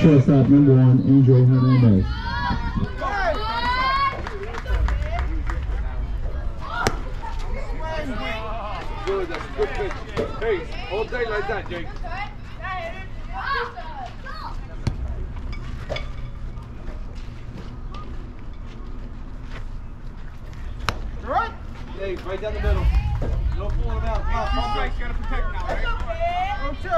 Shortstop number one, Angel Hernandez. Good, that's a good pitch. Hey, hold tight like that, Jake. Hey, right down the middle. No pulling him out. Come on, come on. gotta protect now, right? Go two.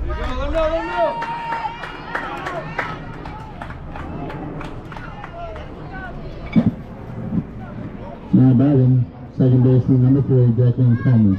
There you go. Let him know, let him know. Now batting, second baseman number three, Declan Coleman.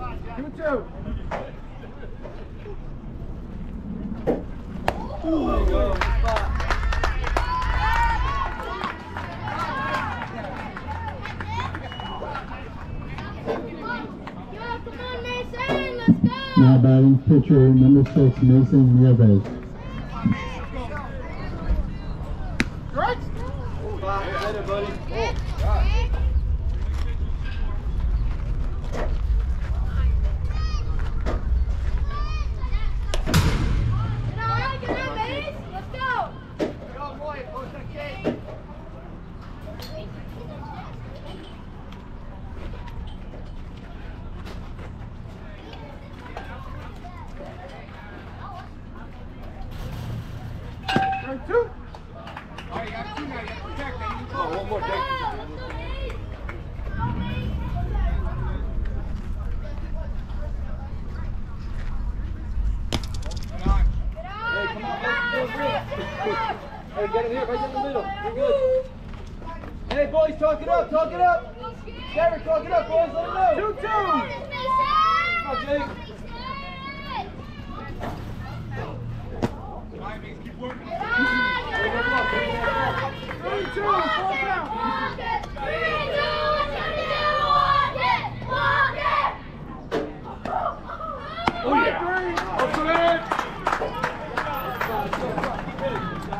You go. Now batting, pitcher number six, Mason Nieves. Hit it, buddy. Go, Strike two. All right, you got two now. You got to protect that. Come on, one more, Jake. Hey, come on, let's go, go. Hey, get in here, right in the middle. You're good. Hey, boys, talk it up, talk it up. Derek, talk it up, boys. Let him know. Two two. Come on, Jake. two, Oh, yeah. Three. Up.